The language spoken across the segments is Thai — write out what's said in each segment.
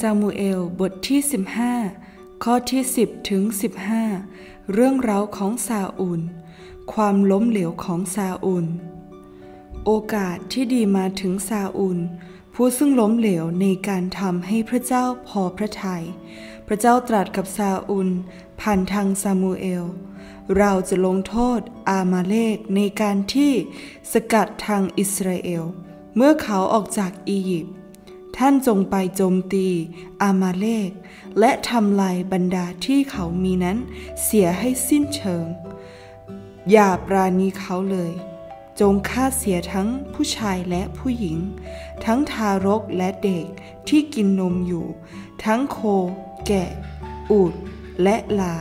ซามูเอลบทที่ 15 ข้อที่ 10 ถึง 15 เรื่องราวของซาอูล ความล้มเหลวของซาอูล โอกาสที่ดีมาถึงซาอูล ผู้ซึ่งล้มเหลวในการทำให้พระเจ้าพอพระทยัย พระเจ้าตรัสกับซาอูล ผ่านทางซามูเอล เราจะลงโทษอามาเลกในการที่สกัดทางอิสราเอล เมื่อเขาออกจากอียิปต์ ท่านจงไปโจมตี อามาเลก และทำลายบรรดาที่เขามีนั้น เสียให้สิ้นเชิง อย่าปราณีเขาเลย จงฆ่าเสียทั้งผู้ชายและผู้หญิง ทั้งทารกและเด็กที่กินนมอยู่ ทั้งโค แกะ อูดและลา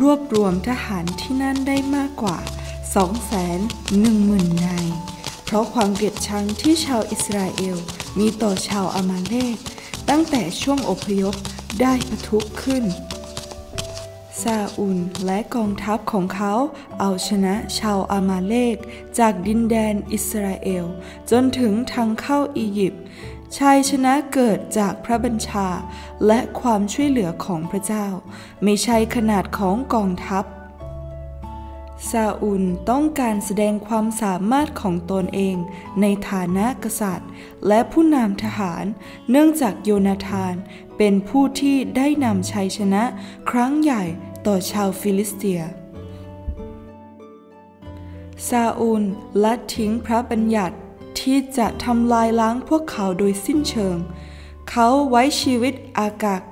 รวบรวมทหารที่นั่นได้มากกว่า 2 1 0 0 0 0นาย เพราะความเกลียดชังที่ชาวอิสราเอล มีต่อชาวอามาเลกตั้งแต่ช่วงอพยพได้ปะทุขึ้น ซาอุลและกองทัพของเขาเอาชนะชาวอามาเลกจากดินแดนอิสราเอล จนถึงทางเข้าอียิปต์ชัยชนะเกิดจากพระบัญชาและความช่วยเหลือของพระเจ้า ไม่ใช่ขนาดของกองทัพ ซาอูลต้องการแสดงความสามารถของตนเองในฐานะกษัตริย์ และผู้นำทหาร เนื่องจากโยนาธานเป็นผู้ที่ได้นำชัยชนะครั้งใหญ่ต่อชาวฟิลิสเตีย ซาอูลละทิ้งพระบัญญัติที่จะทำลายล้างพวกเขาโดยสิ้นเชิง เขาไว้ชีวิตอากาก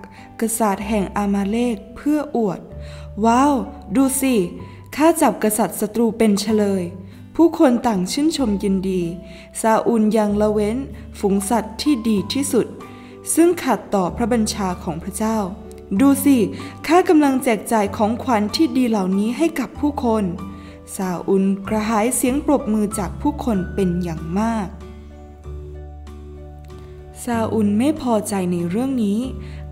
กษัตริย์แห่งอามาเลกเพื่ออวด ว้าว ดูสิ ข้าจับกษัตริย์ศัตรูเป็นเฉลย ผู้คนต่างชื่นชมยินดี ซาอุลยังละเว้น ฝูงสัตว์ที่ดีที่สุด ซึ่งขัดต่อพระบัญชาของพระเจ้า ดูสิข้ากำลังแจกจ่ายของขวัญที่ดีเหล่านี้ให้กับผู้คนซาอุลกระหายเสียงปรบมือจากผู้คนเป็นอย่างมาก ซาอุลไม่พอใจในเรื่องนี้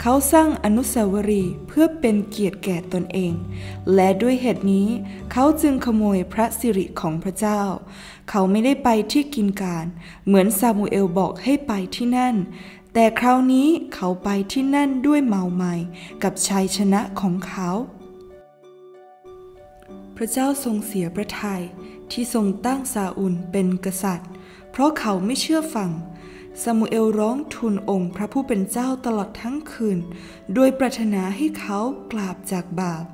เขาสร้างอนุสาวรีย์เพื่อเป็นเกียรติแก่ตนเอง และด้วยเหตุนี้ เขาจึงขโมยพระสิริของพระเจ้า เขาไม่ได้ไปที่กินการ เหมือนซามูเอลบอกให้ไปที่นั่น แต่คราวนี้เขาไปที่นั่นด้วยเมาไมากับชัยชนะของเขา พระเจ้าทรงเสียพระทัยที่ทรงตั้งซาอุลเป็นกษัตริย์ เพราะเขาไม่เชื่อฟัง ซามูเอลร้องทูลองค์พระผู้เป็นเจ้าตลอดทั้งคืน โดยปรารถนาให้เขากราบจากบาป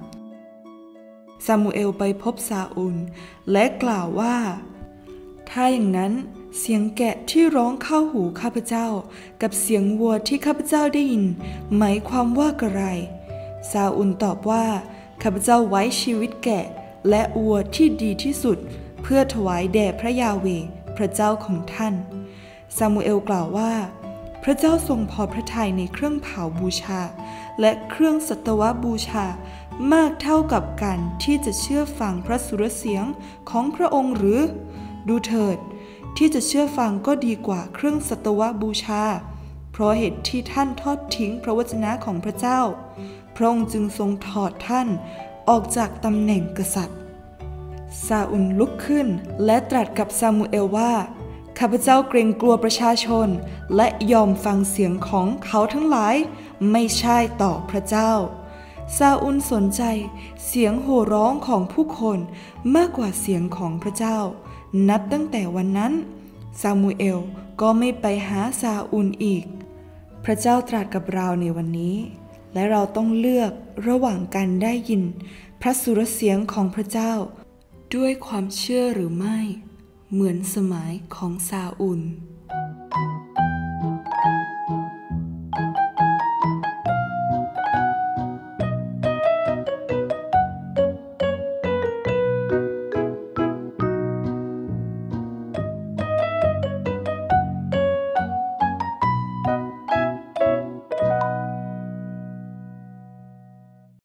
ซามูเอลไปพบซาอุล และกล่าวว่า ถ้าอย่างนั้นเสียงแกะที่ร้องเข้าหูข้าพเจ้า กับเสียงวัวที่ข้าพเจ้าได้ยิน หมายความว่ากระไร ซาอุลตอบว่า ข้าพเจ้าไว้ชีวิตแกะ และวัวที่ดีที่สุด เพื่อถวายแด่พระยาเว พระเจ้าของท่าน ซามูเอลกล่าวว่า พระเจ้าทรงพอพระทัยในเครื่องเผาบูชา และเครื่องสัตวบูชามากเท่ากับการที่จะเชื่อฟังพระสุรเสียงของพระองค์หรือ ดูเถิด ที่จะเชื่อฟังก็ดีกว่าเครื่องสัตวบูชา เพราะเหตุที่ท่านทอดทิ้งพระวจนะของพระเจ้า พระองค์จึงทรงถอดท่านออกจากตำแหน่งกษัตริย์ซาอุลลุกขึ้นและตรัสกับซามูเอลว่า ข้าพเจ้าเกรงกลัวประชาชน และยอมฟังเสียงของเขาทั้งหลาย ไม่ใช่ต่อพระเจ้า ซาอุลสนใจเสียงโห่ร้องของผู้คนมากกว่าเสียงของพระเจ้า นับตั้งแต่วันนั้น ซามูเอลก็ไม่ไปหาซาอุลอีก พระเจ้าตรัสกับเราในวันนี้ และเราต้องเลือกระหว่างการได้ยิน พระสุรเสียงของพระเจ้า ด้วยความเชื่อหรือไม่ เหมือนสมัยของซาอุล